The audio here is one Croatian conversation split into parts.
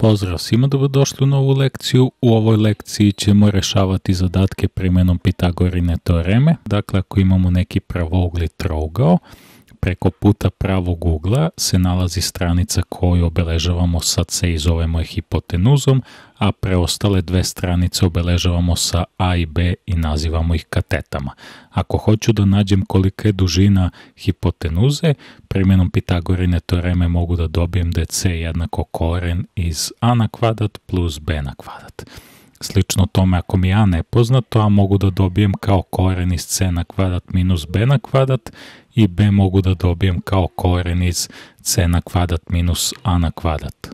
Pozdrav svima, dobrodošli u novu lekciju. U ovoj lekciji ćemo rešavati zadatke primjenom Pitagorine teoreme. Dakle, ako imamo neki pravougli trougao, preko puta pravog ugla se nalazi stranica koju obeležavamo sa C i zovemo je hipotenuzom, a preostale dve stranice obeležavamo sa A i B i nazivamo ih katetama. Ako hoću da nađem kolika je dužina hipotenuze, primjenom Pitagorine teoreme mogu da dobijem da je C jednako koren iz A na kvadrat plus B na kvadrat. Slično tome ako mi A nepoznato, A mogu da dobijem kao koren iz C na kvadrat minus B na kvadrat i B mogu da dobijem kao koren iz C na kvadrat minus A na kvadrat.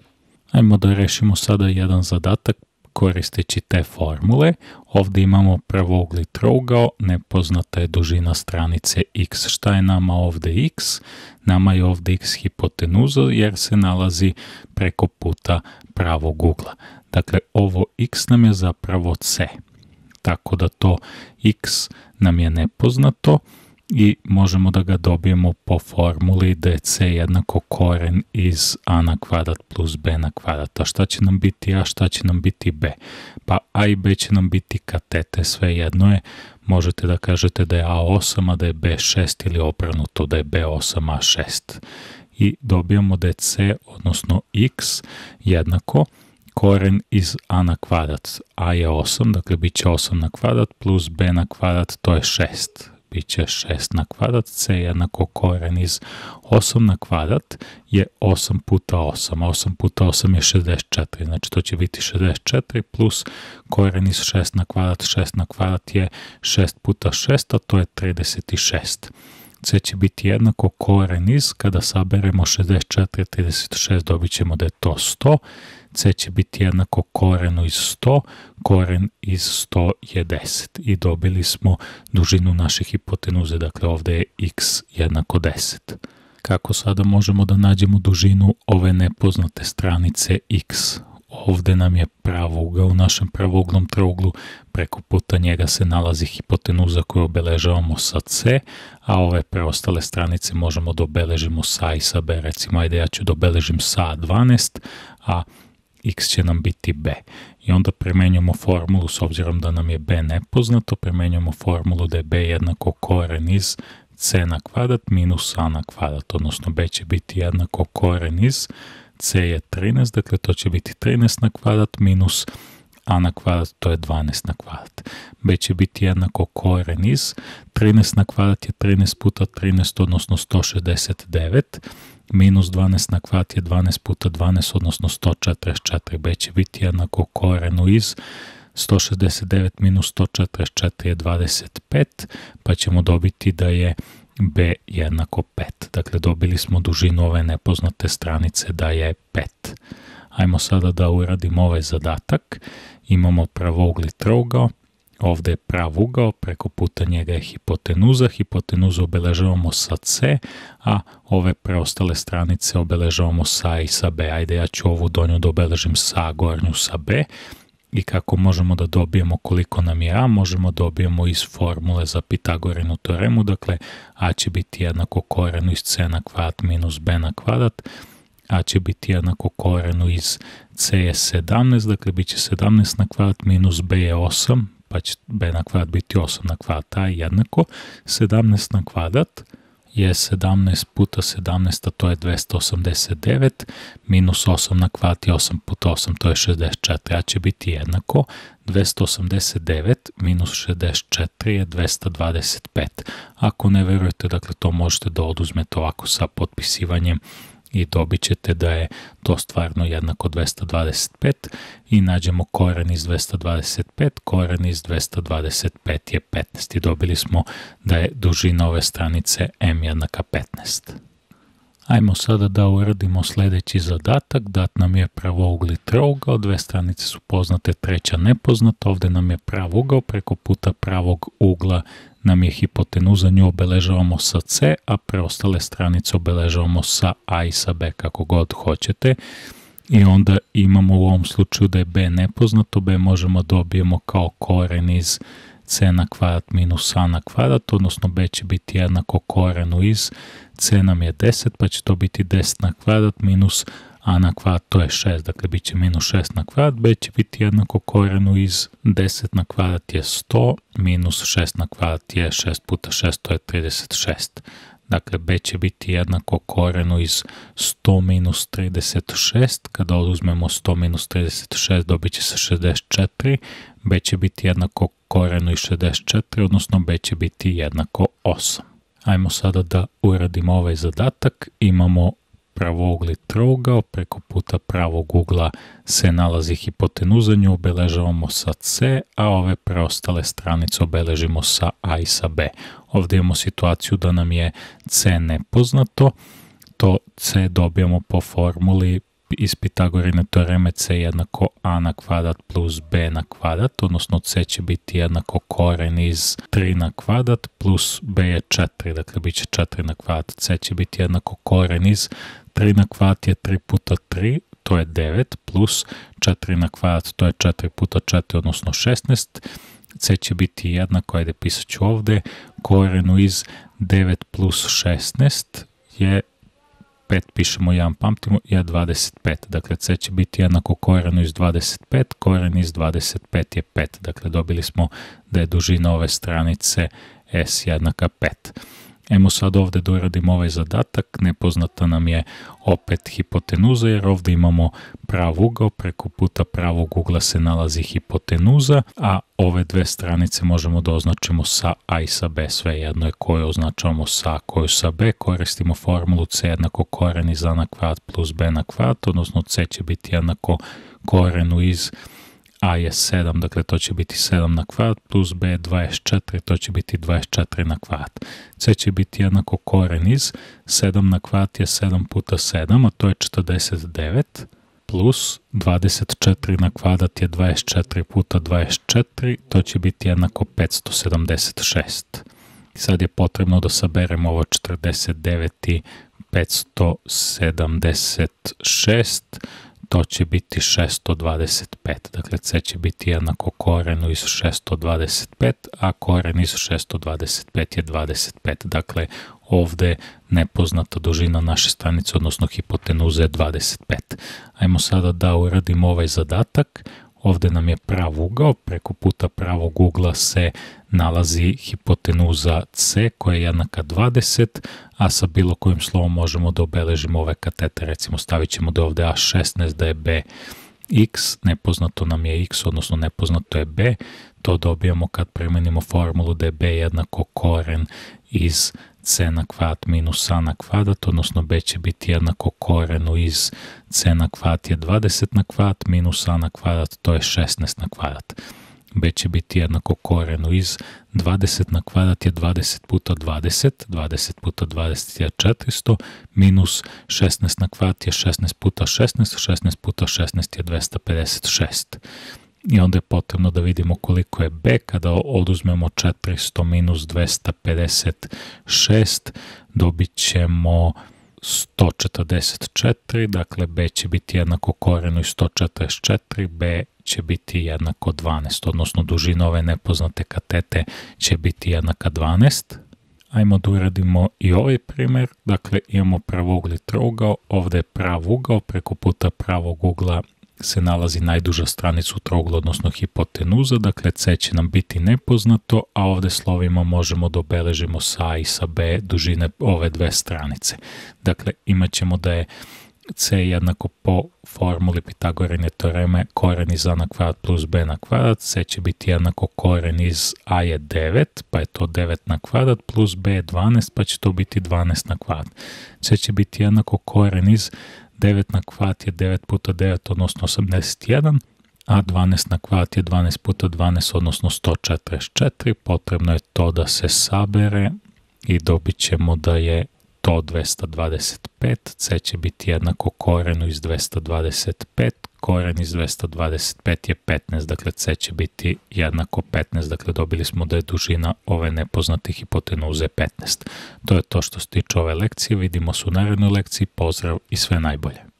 Ajmo da rešimo sada jedan zadatak koristeći te formule. Ovdje imamo pravougli trougao, nepoznata je dužina stranice x. Šta je nama ovdje x? Nama je ovdje x hipotenuza jer se nalazi preko puta pravog ugla. Dakle, ovo x nam je zapravo c. Tako da to x nam je nepoznato i možemo da ga dobijemo po formuli da je c jednako koren iz a na kvadrat plus b na kvadrat. A šta će nam biti a, šta će nam biti b? Pa a i b će nam biti katete, sve jedno je. Možete da kažete da je a8, a da je b6 ili obrnuto da je b8, a6. I dobijamo da je c, odnosno x, jednako koren iz a na kvadrat. a je 8, dakle bit će 8 na kvadrat plus b na kvadrat, to je 6 bit će 6 na kvadrat, c jednako koren iz 8 na kvadrat je 8 puta 8, 8 puta 8 je 64, znači to će biti 64 plus koren iz 6 na kvadrat, 6 na kvadrat je 6 puta 6, a to je 36 c će biti jednako koren iz, kada saberemo 64 36 dobit ćemo da je to 100, c će biti jednako korenu iz 100, koren iz 100 je 10 i dobili smo dužinu naše hipotenuze, dakle ovdje je x jednako 10. Kako sada možemo da nađemo dužinu ove nepoznate stranice x? Ovdje nam je pravouga u našem pravouglom trouglu, preko puta njega se nalazi hipotenuza koju obeležavamo sa C, a ove preostale stranice možemo da obeležimo sa i sa B. Recimo, ajde ja ću da obeležim sa 12, a x će nam biti b. I onda premenjamo formulu, s obzirom da nam je b nepoznato, premenjamo formulu da je b jednako koren iz c na kvadrat minus a na kvadrat, odnosno b će biti jednako koren iz c je 13, dakle to će biti 13 na kvadrat minus a na kvadrat to je 12 na kvadrat. b će biti jednako koren iz 13 na kvadrat je 13 puta 13, odnosno 169, minus 12 na kvadrat je 12 puta 12, odnosno 144. b će biti jednako korenu iz 169 minus 144 je 25, pa ćemo dobiti da je b jednako 5. Dakle, dobili smo dužinu ove nepoznate stranice da je 5. Ajmo sada da uradimo ovaj zadatak. Imamo pravougli trougao, Ovdje je prav ugao, preko puta njega je hipotenuza, hipotenuzu obeležavamo sa C, a ove preostale stranice obeležavamo sa A i sa B. Ajde, ja ću ovu donju da obeležim sa gornju sa B. I kako možemo da dobijemo koliko nam je A, možemo dobijemo iz formule za Pitagorinu teoremu, dakle A će biti jednako korenu iz C na kvadrat minus B na kvadrat, a će biti jednako korenu iz C je 17, dakle bit će 17 na kvadrat minus B je 8, pa će b na kvadrat biti 8 na kvadrat, a jednako 17 na kvadrat je 17 puta 17, a to je 289, minus 8 na kvadrat je 8 puta 8, to je 64, a će biti jednako 289 minus 64 je 225. Ako ne verujete, dakle to možete da oduzmete ovako sa potpisivanjem i dobit ćete da je to stvarno jednako 225 i nađemo koren iz 225, koren iz 225 je 15 i dobili smo da je dužina ove stranice m jednaka 15. Ajmo sada da uradimo sljedeći zadatak, dat nam je pravougli trougao, dve stranice su poznate, treća nepoznata, ovdje nam je pravougal, preko puta pravog ugla nam je hipotenuza, nju obeležavamo sa C, a preostale stranice obeležavamo sa A i sa B, kako god hoćete. I onda imamo u ovom slučaju da je B nepoznato, B možemo dobijemo kao koren iz c na kvadrat minus a na kvadrat, odnosno b će biti jednako korenu iz c nam je 10, pa će to biti 10 na kvadrat minus a na kvadrat to je 6, dakle bit će minus 6 na kvadrat, b će biti jednako korenu iz 10 na kvadrat je 100, minus 6 na kvadrat je 6 puta 6, to je 36. Dakle, b će biti jednako korenu iz 100 minus 36, kada oduzmemo 100 minus 36 dobit će se 64, b će biti jednako korenu iz 64, odnosno b će biti jednako 8. Ajmo sada da uradimo ovaj zadatak. Imamo pravougli trougao, preko puta pravog ugla se nalazi hipotenuza, nju obeležavamo sa C, a ove preostale stranice obeležimo sa A i sa B. Ovdje imamo situaciju da nam je C nepoznato, to C dobijamo po formuli iz Pitagorine teoreme c jednako a na kvadrat plus b na kvadrat, odnosno c će biti jednako koren iz 3 na kvadrat plus b je 4, dakle bit će 4 na kvadrat. c će biti jednako koren iz 3 na kvadrat je 3 puta 3, to je 9, plus 4 na kvadrat, to je 4 puta 4, odnosno 16. c će biti jednako, ajde pisat ću ovdje, korenu iz 9 plus 16 je 5 pišemo 1, pamtimo, je 25. Dakle, c će biti jednako korenu iz 25, koren iz 25 je 5. Dakle, dobili smo da je dužina ove stranice s jednaka 5. Emo sad ovdje doradimo ovaj zadatak, nepoznata nam je opet hipotenuza jer ovdje imamo prav ugao, preko puta pravog ugla se nalazi hipotenuza, a ove dve stranice možemo da označimo sa a i sa b, sve jedno je koju označavamo sa a, koju sa b, koristimo formulu c jednako koren iz a na kvadrat plus b na kvadrat, odnosno c će biti jednako korenu iz a je 7, dakle to će biti 7 na kvadrat, plus b je 24, to će biti 24 na kvadrat. c će biti jednako koren iz 7 na kvadrat je 7 puta 7, a to je 49, plus 24 na kvadrat je 24 puta 24, to će biti jednako 576. Sad je potrebno da saberemo ovo 49 i 576, to će biti 625. Dakle, c će biti jednako korenu iz 625, a koren iz 625 je 25. Dakle, ovdje nepoznata dužina naše stanice, odnosno hipotenuze je 25. Ajmo sada da uradimo ovaj zadatak. Ovdje nam je prav ugao, preko puta pravog ugla se nalazi hipotenuza C koja je jednaka 20, a sa bilo kojim slovom možemo da obeležimo ove katete, recimo stavit ćemo da je ovdje A16, da je B x, nepoznato nam je x, odnosno nepoznato je b, to dobijamo kad premenimo formulu da je b jednako koren iz c na kvadrat minus a na kvadrat, odnosno b će biti jednako korenu iz c na kvadrat je 20 na kvadrat minus a na kvadrat, to je 16 na kvadrat. b će biti jednako korenu iz 20 na kvadrat je 20 puta 20, 20 puta 20 je 400, minus 16 na kvadrat je 16 puta 16, 16 puta 16 je 256 i onda je potrebno da vidimo koliko je b kada oduzmemo 400 minus 256 dobit ćemo 144, dakle b će biti jednako korenu i 144, b će biti jednako 12, odnosno dužina ove nepoznate katete će biti jednaka 12. Ajmo da uradimo i ovaj primjer, dakle imamo pravogli trougao, ovdje je prav ugao, preko puta pravog ugla se nalazi najduža stranica u trouglu, odnosno hipotenuza, dakle C će nam biti nepoznato, a ovdje slovima možemo da obeležimo sa A i sa B dužine ove dve stranice. Dakle, imat ćemo da je C jednako po formuli Pitagorine teoreme koren iz A na kvadrat plus B na kvadrat, C će biti jednako koren iz A je 9, pa je to 9 na kvadrat, plus B je 12, pa će to biti 12 na kvadrat. C će biti jednako koren iz 9 na kvadrat je 9 puta 9, odnosno 81, a 12 na kvadrat je 12 puta 12, odnosno 144. Potrebno je to da se sabere i dobit ćemo da je to 225, c će biti jednako korenu iz 225, koren iz 225 je 15, dakle c će biti jednako 15, dakle dobili smo da je dužina ove nepoznate hipotenuze 15. To je to što se tiče ove lekcije, vidimo se u narednoj lekciji, pozdrav i sve najbolje.